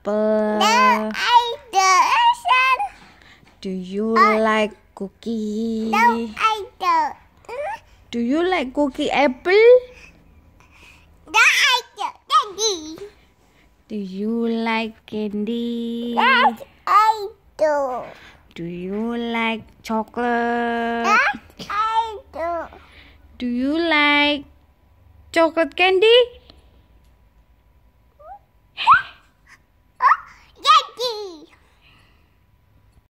apple? No, I don't. Do you like cookie? No, I don't. Do you like cookie apple? No, I don't. candy Do you like candy? Yes, I do. Do you like chocolate? Yes, I do. Do you like chocolate candy?